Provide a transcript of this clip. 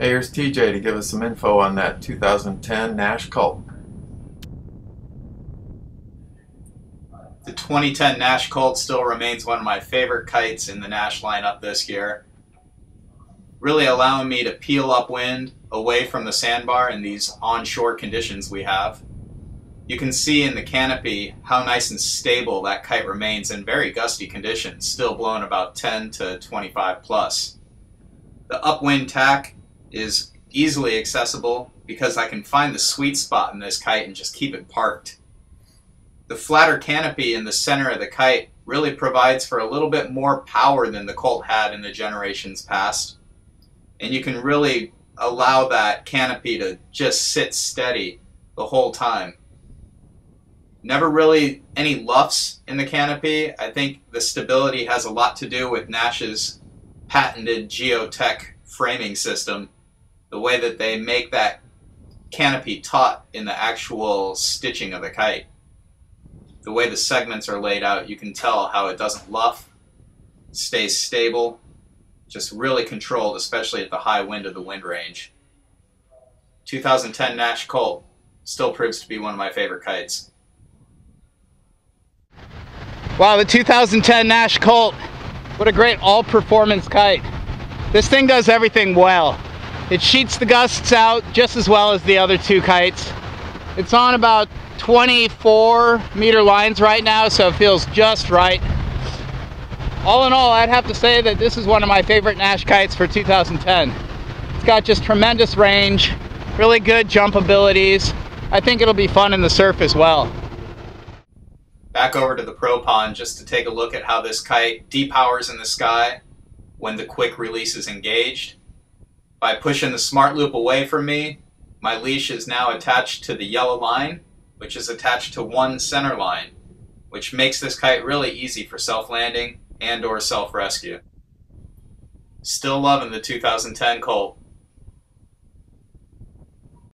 Hey, here's TJ to give us some info on that 2010 Naish Cult. The 2010 Naish Cult still remains one of my favorite kites in the Naish lineup this year. Really allowing me to peel upwind away from the sandbar in these onshore conditions we have. You can see in the canopy how nice and stable that kite remains in very gusty conditions, still blowing about 10 to 25 plus. The upwind tack is easily accessible because I can find the sweet spot in this kite and just keep it parked. The flatter canopy in the center of the kite really provides for a little bit more power than the Cult had in the generations past. And you can really allow that canopy to just sit steady the whole time. Never really any luffs in the canopy. I think the stability has a lot to do with Naish's patented geotech framing system. The way that they make that canopy taut in the actual stitching of the kite. The way the segments are laid out, you can tell how it doesn't luff, stays stable, just really controlled, especially at the high wind of the wind range. 2010 Naish Cult still proves to be one of my favorite kites. Wow, the 2010 Naish Cult. What a great all-performance kite. This thing does everything well. It sheets the gusts out just as well as the other two kites. It's on about 24 meter lines right now, so it feels just right. All in all, I'd have to say that this is one of my favorite Naish kites for 2010. It's got just tremendous range, really good jump abilities. I think it'll be fun in the surf as well back over to the pro pond just to take a look at how this kite depowers in the sky when the quick release is engaged. By pushing the smart loop away from me, my leash is now attached to the yellow line, which is attached to one center line, which makes this kite really easy for self-landing and or self-rescue. Still loving the 2010 Cult.